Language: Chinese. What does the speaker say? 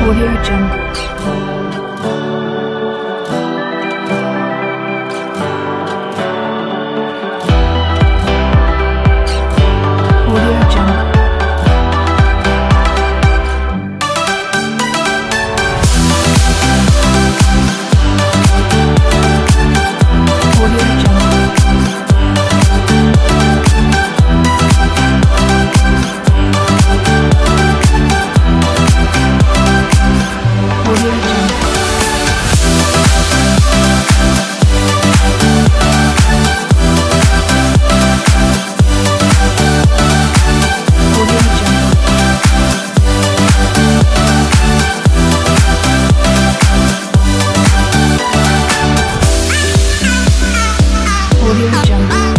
Warrior Jungle. Audio Jungle.